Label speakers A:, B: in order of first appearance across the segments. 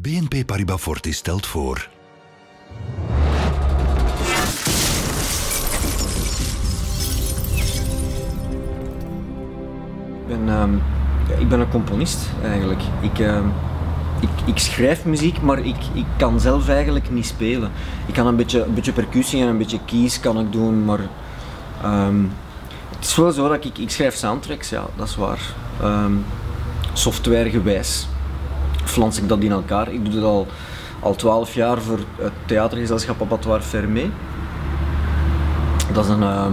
A: BNP Paribas Fortis stelt voor.
B: Ik ben, ehm, ik ben een componist eigenlijk. Ik, ehm, ik, ik schrijf muziek, maar ik, ik kan zelf eigenlijk niet spelen. Ik kan een beetje, beetje percussie en een beetje keys kan ik doen, maar ehm, het is wel zo dat ik, schrijf soundtracks, ja, dat is waar. Softwaregewijs flans ik dat in elkaar. Ik doe dat al, al 12 jaar voor het theatergezelschap Abattoir Fermé. Dat is een, ehm,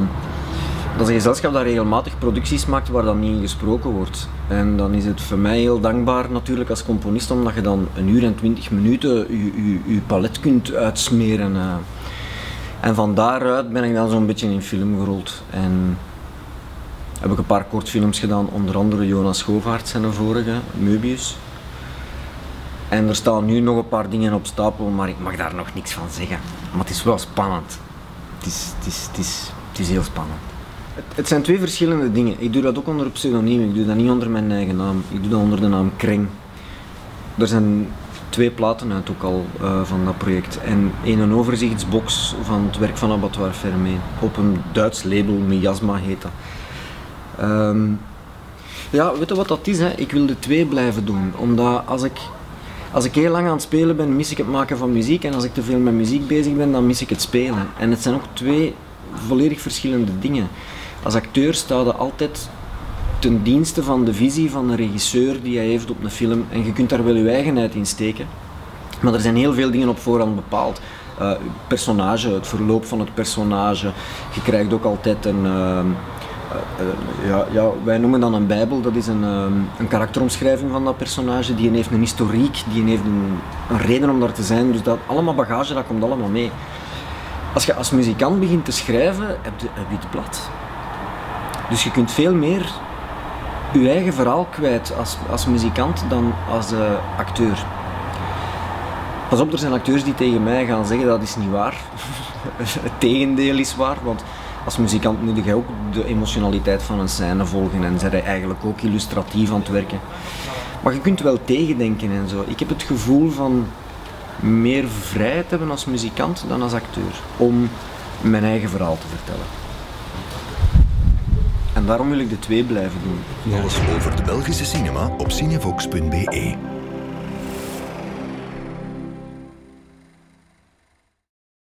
B: dat is een gezelschap dat regelmatig producties maakt waar dan niet gesproken wordt. En dan is het voor mij heel dankbaar natuurlijk als componist, omdat je dan een uur en twintig minuten je, palet kunt uitsmeren. Uh. En van daaruit ben ik dan zo'n beetje in film gerold. En heb ik een paar kortfilms gedaan, onder andere Jonas Schovaert zijn de vorige, Möbius. En er staan nu nog een paar dingen op stapel, maar ik mag daar nog niks van zeggen. Maar het is wel spannend. Het is, het is, het is, het is heel spannend. Het, het zijn twee verschillende dingen. Ik doe dat ook onder pseudoniem. Ik doe dat niet onder mijn eigen naam. Ik doe dat onder de naam Kreng. Er zijn twee platen uit ook al uh, van dat project. En een overzichtsbox van het werk van Abattoir Fermé. Op een Duits label, Miasma heet dat. Um, ja, weet je wat dat is? Hè? Ik wil de twee blijven doen. Omdat als ik als ik heel lang aan het spelen ben, mis ik het maken van muziek. En als ik te veel met muziek bezig ben, dan mis ik het spelen. En het zijn ook twee volledig verschillende dingen. Als acteur sta je altijd ten dienste van de visie van een regisseur die hij heeft op een film. En je kunt daar wel je eigenheid in steken. Maar er zijn heel veel dingen op voorhand bepaald. Uh, personage, het verloop van het personage. Je krijgt ook altijd een, uh, eh, eh, ja, ja, wij noemen dan een bijbel, dat is een, ehm, een karakteromschrijving van dat personage. Die heeft een historiek, die heeft een, reden om daar te zijn. Dus dat, allemaal bagage, dat komt allemaal mee. Als je als muzikant begint te schrijven, heb je een wit blad. Dus je kunt veel meer je eigen verhaal kwijt als, als muzikant dan als uh, acteur. Pas op, er zijn acteurs die tegen mij gaan zeggen dat is niet waar. Het tegendeel is waar, want als muzikant moet je ook de emotionaliteit van een scène volgen en zijn eigenlijk ook illustratief aan het werken. Maar je kunt wel tegendenken en zo. Ik heb het gevoel van meer vrijheid hebben als muzikant dan als acteur om mijn eigen verhaal te vertellen. En daarom wil ik de twee blijven doen.
A: Alles over de Belgische cinema op cinevox.be.